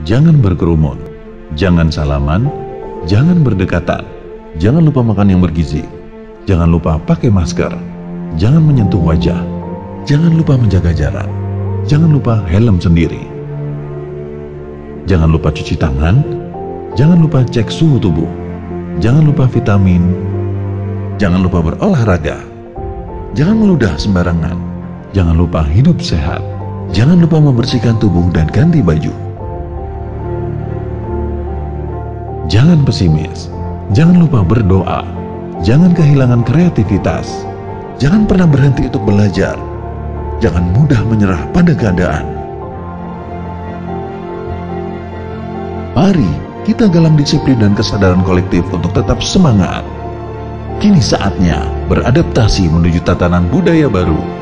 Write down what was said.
Jangan berkerumun, jangan salaman, jangan berdekatan, jangan lupa makan yang bergizi, jangan lupa pakai masker, jangan menyentuh wajah, jangan lupa menjaga jarak, jangan lupa helm sendiri. Jangan lupa cuci tangan, jangan lupa cek suhu tubuh, jangan lupa vitamin, jangan lupa berolahraga, jangan meludah sembarangan, jangan lupa hidup sehat, jangan lupa membersihkan tubuh dan ganti baju. Jangan pesimis, jangan lupa berdoa, jangan kehilangan kreativitas, jangan pernah berhenti untuk belajar, jangan mudah menyerah pada keadaan. Mari kita galang disiplin dan kesadaran kolektif untuk tetap semangat. Kini saatnya beradaptasi menuju tatanan budaya baru